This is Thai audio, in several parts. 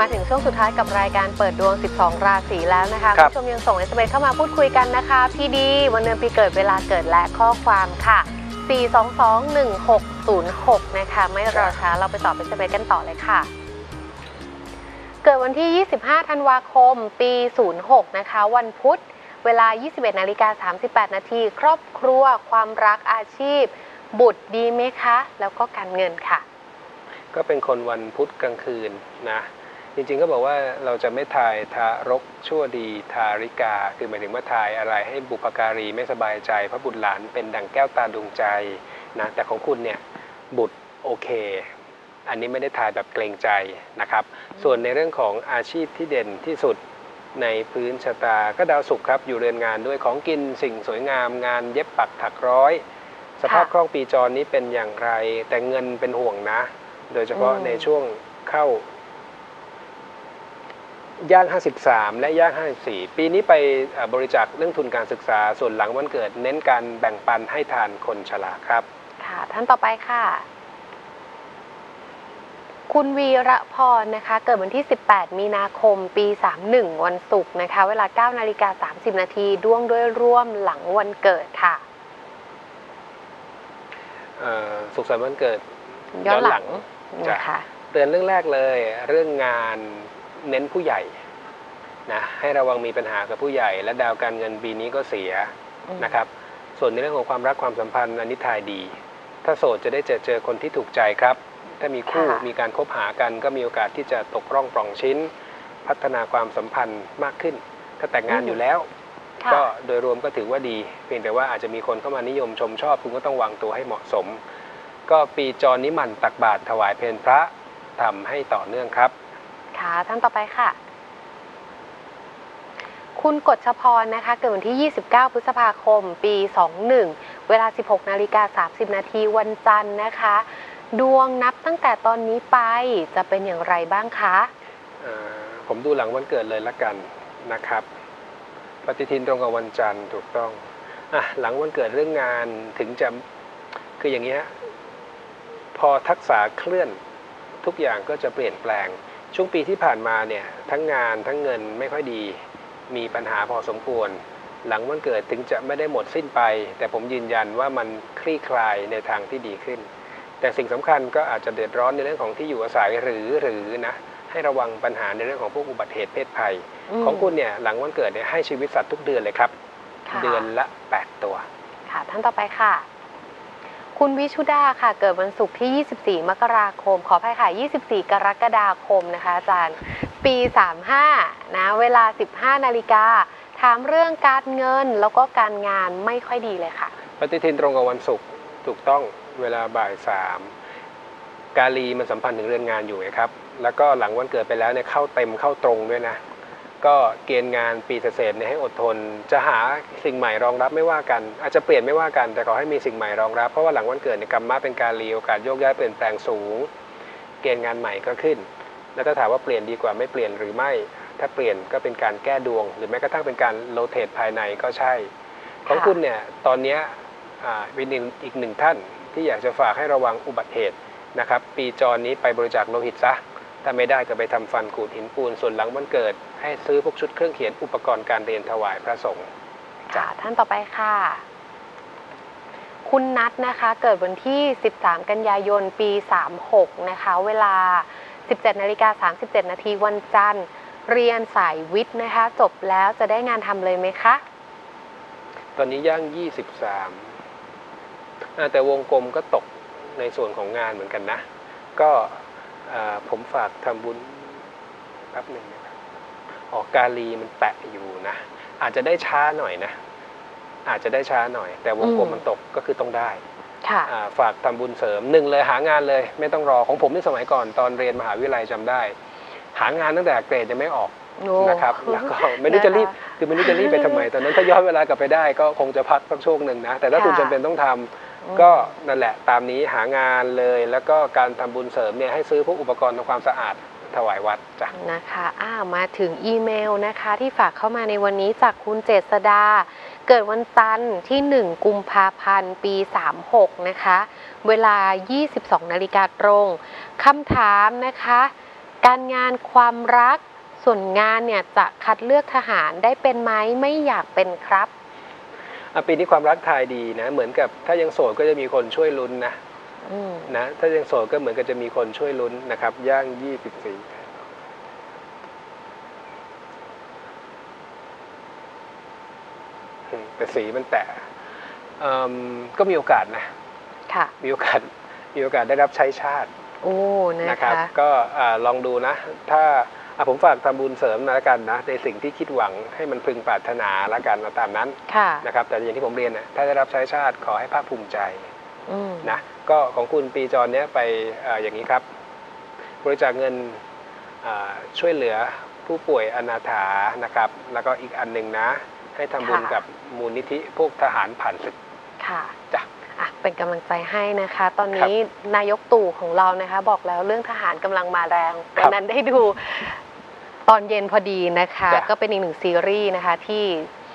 มาถึงช่วงสุดท้ายกับรายการเปิดดวง 12 ราศีแล้วนะคะครับณผู้ชมยังส่ง SMS เข้ามาพูดคุยกันนะคะ พี่ดีวันเดือนปีเกิดเวลาเกิดและข้อความค่ะ 4221606 นะคะ ไม่รอช้าเราไปตอบ SMS กันต่อเลยค่ะ เกิดวันที่ 25 ธันวาคม ปี 06 นะคะ วันพุธ เวลา 21นาฬิกา38 นาที ครอบครัว ความรักอาชีพ บุตรดีไหมคะ แล้วก็การเงินค่ะ ก็เป็นคนวันพุธกลางคืนนะ จริงๆก็บอกว่าเราจะไม่ทายทารกชั่วดีทาริกา คือหมายถึงว่าทายอะไรให้บุปการีไม่สบายใจ พระบุตรหลานเป็นดังแก้วตาดวงใจนะแต่ของคุณเนี่ยบุตรโอเค อันนี้ไม่ได้ทายแบบเกรงใจนะครับ ส่วนในเรื่องของอาชีพที่เด่นที่สุดในพื้นชะตาก็ดาวศุกร์ครับ อยู่เรือนงานด้วยของกินสิ่งสวยงามงานเย็บปักถักร้อย สภาพคล่องปีจรนี้เป็นอย่างไร แต่เงินเป็นห่วงนะ โดยเฉพาะอืมในช่วงเข้า ย่าง 53 และย่าง 54 ปีนี้ไปเอ่อบริจาคเรื่องทุนการศึกษา ส่วนหลังวันเกิดเน้นการแบ่งปันให้ทานคนชราครับ ค่ะ ท่านต่อไปค่ะ คุณวีระพรนะคะ เกิดวันที่ 18 มีนาคม ปี 31 วันศุกร์นะคะ เวลา 9 นาฬิกา 30 นาทีด้วงด้วยร่วมหลังวันเกิดค่ะเอ่อสุขสันต์วันเกิดย้อนหลังจ้ะนะคะเตือนเรื่องแรกเลย เรื่องงาน เน้นผู้ใหญ่นะให้ระวังมีปัญหากับผู้ใหญ่ และดาวการเงินปีนี้ก็เสียอืมนะครับ ส่วนในเรื่องของความรักความสัมพันธ์อันนี้ทายดี ถ้าโสดจะได้เจอเจอคนที่ถูกใจครับ ถ้ามีคู่มีการคบหากันก็มีโอกาสที่จะตกร่องปล่องชิ้น พัฒนาความสัมพันธ์มากขึ้น ถ้าแต่งงานอยู่แล้วค่ะก็โดยรวมก็ถือว่าดี เพียงแต่ว่าอาจจะมีคนเข้ามานิยมชมชอบ คุณก็ต้องวางตัวให้เหมาะสม ก็ปีจรนี้หมันตักบาตรถวายเพลพระทำให้ต่อเนื่องครับ คะ ท่านต่อไปค่ะ คุณกฎชพรนะคะ เกิดวันที่ 29 พฤษภาคม ปี 21 เวลา 16 นาฬิกา 30 นาทีวันจันทร์นะคะ ดวงนับตั้งแต่ตอนนี้ไปจะเป็นอย่างไรบ้างคะผมดูหลังวันเกิดเลยละกันนะครับ ปฏิทินตรงกับวันจันทร์ถูกต้องอะหลังวันเกิดเรื่องงานถึงจะคืออย่างนี้ฮะพอทักษะเคลื่อนทุกอย่างก็จะเปลี่ยนแปลง ช่วงปีที่ผ่านมาเนี่ยทั้งงานทั้งเงินไม่ค่อยดี มีปัญหาพอสมควร หลังวันเกิดถึงจะไม่ได้หมดสิ้นไป แต่ผมยืนยันว่ามันคลี่คลายในทางที่ดีขึ้น แต่สิ่งสำคัญก็อาจจะเดือดร้อนในเรื่องของที่อยู่อาศัยหรือหรือนะให้ระวังปัญหาในเรื่องของพวกอุบัติเหตุเพศภัยมของคุณเนี่ยหลังวันเกิดเนี่ยให้ชีวิตสัตว์ทุกเดือนเลยครับค่ะเดือนละ 8 ตัว ค่ะท่านต่อไปค่ะ คุณวิชุดาค่ะ เกิดวันศุกร์ที่ 24 มกราคม ขออภัยค่ะ 24 กรกฎาคมนะคะอาจารย์ ปี 35 นะ เวลา 15 นาฬิกา ถามเรื่องการเงินแล้วก็การงานไม่ค่อยดีเลยค่ะ ปฏิทินตรงกับวันศุกร์ถูกต้องเวลาบ่ายสามกาลีมันสัมพันธ์ถึงเรื่อนงานอยู่ครับ แล้วก็หลังวันเกิดไปแล้วเนี่ยเข้าเต็มเข้าตรงด้วยนะ ก็เกณฑ์งานปีเศษเนี่ยให้อดทน จะหาสิ่งใหม่รองรับไม่ว่ากัน อาจจะเปลี่ยนไม่ว่ากัน แต่ขอให้มีสิ่งใหม่รองรับ เพราะว่าหลังวันเกิดเนี่ยกรรมะเป็นการลีโอกาสโยกย้ายเปลี่ยนแปลงสูง เกณฑ์งานใหม่ก็ขึ้น แล้วถ้าถามว่าเปลี่ยนดีกว่าไม่เปลี่ยนหรือไม่ ถ้าเปลี่ยนก็เป็นการแก้ดวง หรือแม้กระทั่งเป็นการโรเตทภายในก็ใช่ ของคุณเนี่ยตอนนี้อ่าเป็นอีกอีกหนึ่งท่านที่อยากจะฝากให้ระวังอุบัติเหตุนะครับ ปีจรนี้ไปบริจาคโลหิตซะ ถ้าไม่ได้ก็ไปทำฟันขูดหินปูนส่วนหลังวันเกิด ให้ซื้อพวกชุดเครื่องเขียนอุปกรณ์การเรียนถวายพระสงฆ์ค่ะท่านต่อไปค่ะ คุณนัทนะคะ เกิดวันที่ 13 กันยายนปี 36 นะคะ เวลา 17นาฬิกา37 นาทีวันจันทร์ เรียนสายวิทย์นะคะ จบแล้วจะได้งานทำเลยไหมคะ ตอนนี้ย่าง 23อ่าแต่วงกลมก็ตกในส่วนของงานเหมือนกันนะ ก็อ่า ผมฝากทำบุญแป๊บหนึ่งนะครับออกกาลีมันแปะอยู่นะ อาจจะได้ช้าหน่อยนะ อาจจะได้ช้าหน่อย แต่วงกลมอืมมันตกก็คือต้องได้ค่ะอ่าฝากทำบุญเสริมหนึ่งเลยหางานเลย ไม่ต้องรอของผมที่สมัยก่อนตอนเรียนมหาวิทยาลัยจำได้ หางานตั้งแต่เกรดยังไม่ออกโอ้นะครับแล้วก็ไม่รู้จะรีบนะคะคือไม่รู้จะรีบไปทำไมตอนนั้นถ้าย้อนเวลากลับไปได้ก็คงจะพักสักช่วงหนึ่งนะ แต่ถ้าค่ะคุณจำเป็นต้องทำ ก็นั่นแหละตามนี้หางานเลยแล้วก็การทำบุญเสริมเนี่ยให้ซื้อพวกอุปกรณ์ทำความสะอาดถวายวัดจ้ะนะคะอ้าวมาถึงอีเมลนะคะ ที่ฝากเข้ามาในวันนี้จากคุณเจษดา เกิดวันจันทร์ที่ 1 กุมภาพันธ์ ปี 36 นะคะ เวลา 22 นาฬิกาตรงคำถามนะคะ การงานความรักส่วนงานเนี่ยจะคัดเลือกทหารได้เป็นไหมไม่อยากเป็นครับอะ ปีนี้ความรักทายดีนะ เหมือนกับถ้ายังโสดก็จะมีคนช่วยลุ้นนะอืมนะถ้ายังโสดก็เหมือนกับจะมีคนช่วยลุ้นนะครับ ย่าง24อืมแต่สีมันแตะเอิ่มก็มีโอกาสนะค่ะมีโอกาสมีโอกาสได้รับใช้ชาติ โอ้ นะนะคคะรับก็อ่าลองดูนะ ถ้าอะ ผมฝากทำบุญเสริมนะแล้วกันนะในสิ่งที่คิดหวังให้มันพึงปรารถนาแล้วกันเอาตามนั้นค่ะนะครับ แต่อย่างที่ผมเรียนนะถ้าได้รับใช้ชาติขอให้ภาคภูมิใจอืมนะก็ของคุณปีจรเนี้ยไปเอ่ออย่างนี้ครับ บริจาคเงินอ่าช่วยเหลือผู้ป่วยอนาถานะครับ แล้วก็อีกอันหนึ่งนะ ให้ทำบุญกับมูลนิธิพวกทหารผ่านศึกค่ะจ้ะอะเป็นกำลังใจให้นะคะ ตอนนี้นายกตู่ของเรานะคะ บอกแล้วเรื่องทหารกำลังมาแรงครัวับนนั้นได้ดู ตอนเย็นพอดีนะคะ จ้ะก็เป็นอีกหนึ่งซีรีส์นะคะที่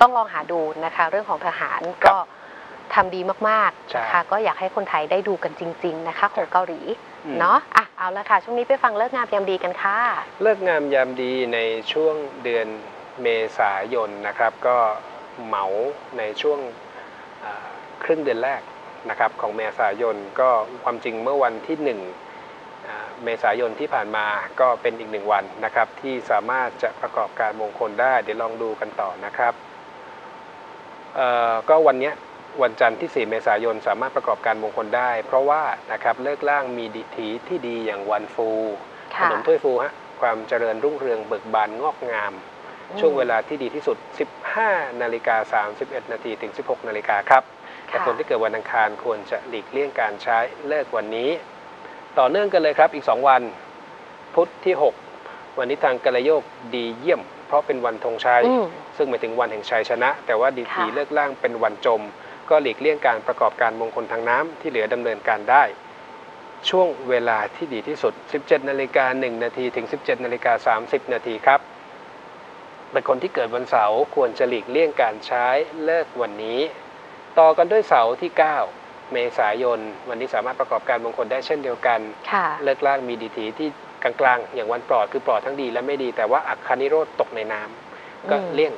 ต้องลองหาดูนะคะ เรื่องของทหารครับก็ทำดีมากๆนะคะใช่ก็อยากให้คนไทยได้ดูกันจริง ๆ นะคะ ของเกาหลีอืม เนาะอะเอาละค่ะ ช่วงนี้ไปฟังเลิกงามยามดีกันค่ะ เลิกงามยามดีในช่วงเดือนเมษายนนะครับ ก็เหมาในช่วงอ่าครึ่งเดือนแรกนะครับของเมษายนก็ความจริงเมื่อวันที่หนึ่งอ่า เมษายนที่ผ่านมาก็เป็นอีกหนึ่งวันนะครับ ที่สามารถจะประกอบการมงคลได้ เดี๋ยวลองดูกันต่อนะครับเอ่อก็วันเนี้ยวันจันทร์ที่ 4 เมษายนสามารถประกอบการมงคลได้ เพราะว่านะครับเลิกล่างมีดิถีที่ดีอย่างวันฟูขค่ะนมถ้วยฟูฮะความเจริญรุ่งเรืองเบิกบานงอกงาม ช่วงเวลาที่ดีที่สุด 15 นาฬิกา 31 นาทีถึง 16 นาฬิกาครับแต่คนที่เกิดวันอังคารควรจะหลีกเลี่ยงการใช้เลิกวันนี้ ต่อเนื่องกันเลยครับอีก 2 วัน พุธที่ 6 วันนี้ทางกระโยกดีเยี่ยม เพราะเป็นวันธงชัยอืมซึ่งหมายถึงวันแห่งชัยชนะ แต่ว่าดีทีค่ะเลิกล่างเป็นวันจม ก็หลีกเลี่ยงการประกอบการมงคลทางน้ำที่เหลือดำเนินการได้ ช่วงเวลาที่ดีที่สุด 17นาฬิกา1นาทีถึง 17นาฬิกา30นาทีครับเป็นคนที่เกิดวันเสาร์ควรจะหลีกเลี่ยงการใช้เลิกวันนี้ ต่อกันด้วยเสาร์ที่ 9 เมษายน วันนี้สามารถประกอบการมงคลได้เช่นเดียวกันค่ะเลิกล่างมีดีทีที่กลางๆ อย่างวันปลอดคือปลอดทั้งดีและไม่ดี แต่ว่าอัคคานิโรธตกในน้ำก็อืมเลี่ยง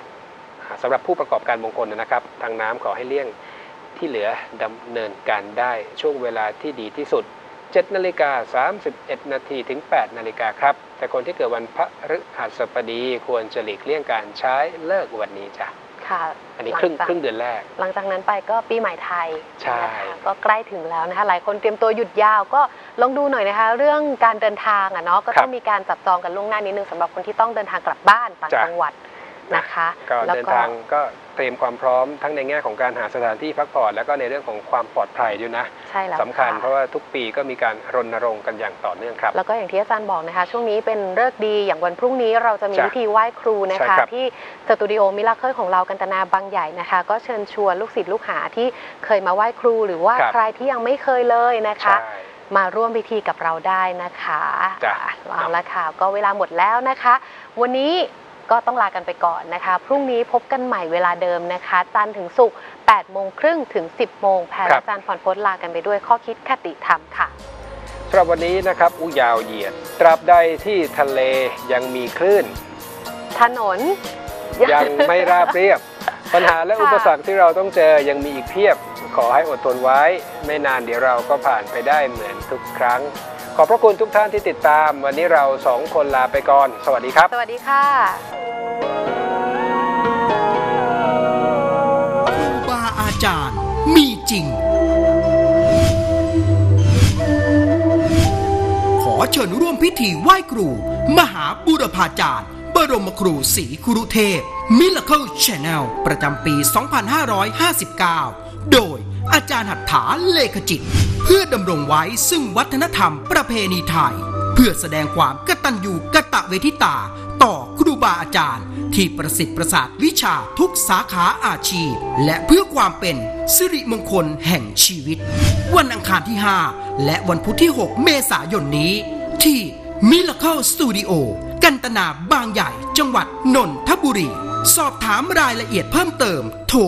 อ่าสำหรับผู้ประกอบการมงคลนะครับ ทางน้ำขอให้เลี่ยงที่เหลือดำเนินการได้ช่วงเวลาที่ดีที่สุด7นาฬิกา31 นาทีถึง 8 นาฬิกาครับ แต่คนที่เกิดวันพฤหัสบดีควรจะหลีกเลี่ยงการใช้เลิกวันนี้จ้ะ ค่ะอันนี้หลัครึ่งจากครึ่งเดือนแรก หลังจากนั้นไปก็ปีใหม่ไทยใช่นะคะก็ใกล้ถึงแล้วนะคะหลายคนเตรียมตัวหยุดยาวก็ลองดูหน่อยนะคะ เรื่องการเดินทางอะเนาะก็ต้องมีการจับจองกันล่วงหน้านิดนึงสำหรับคนที่ต้องเดินทางกลับบ้านต่างจ้ะจังหวัด นะคะก็แล้วเดินทางก็เตรียมความพร้อมทั้งในแง่ของการหาสถานที่พักผ่อนแล้วก็ในเรื่องของความปลอดภัยด้วยนะใช่แล้วสำคัญะเพราะว่าทุกปีก็มีการรณรงค์กันอย่างต่อเนื่องครับ แล้วก็อย่างที่อาจารย์บอกนะคะ ช่วงนี้เป็นเลิกษ์ดีอย่างวันพรุ่งนี้เราจะมีจ้ะพิธีไหว้ครูนะใช่คะครับที่สตูดิโอมิลาเคิลของเรากันตนาบางใหญ่นะคะ ก็เชิญชวนลูกศิษย์ลูกหาที่เคยมาไหว้ครู หรือว่าครับใครที่ยังไม่เคยเลยนะคะใช่มาร่วมพิธีกับเราได้นะคะจ้ะอะเอาละค่ะ ก็เวลาหมดแล้วนะคะ วันนี้ ก็ต้องลากันไปก่อนนะคะ พรุ่งนี้พบกันใหม่เวลาเดิมนะคะ จันทร์ถึงศุกร์8โมงครึ่งถึง 10 โมงแพรครัและบอาจารย์พรพจน์ลากันไปด้วยข้อคิดคติธรรมค่ะสำหรับวันนี้นะครับอุยาวเหยียด ตราบใดที่ทะเลยังมีคลื่น ถนน ยังไม่ราบเรียบ ปัญหาและค่ะอุปสรรคที่เราต้องเจอยังมีอีกเพียบ ขอให้อดทนไว้ ไม่นานเดี๋ยวเราก็ผ่านไปได้เหมือนทุกครั้ง ขอบพระคุณทุกท่านที่ติดตาม วันนี้เราสองคนลาไปก่อน สวัสดีครับ สวัสดีค่ะครูบาอาจารย์มีจริง ขอเชิญร่วมพิธีไหว้ครู มหาบุรพาจารย์ บรมครูศรีครุเทพ Miracle Channel ประจำปี 2559 โดย อาจารย์หัตถาเลขจิต เพื่อดำรงไว้ซึ่งวัฒนธรรมประเพณีไทย เพื่อแสดงความกตัญญูกะตะเวทิตา ต่อครูบาอาจารย์ ที่ประสิทธิ์ประสาทวิชาทุกสาขาอาชีพ และเพื่อความเป็นสิริมงคลแห่งชีวิต วันอังคารที่ 5 และวันพุธที่ 6 เมษายนนี้ ที่ Miracle Studio กันตนาบางใหญ่จังหวัดนนทบุรี สอบถามรายละเอียดเพิ่มเติมโทร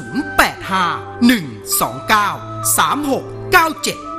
08 5 129 3697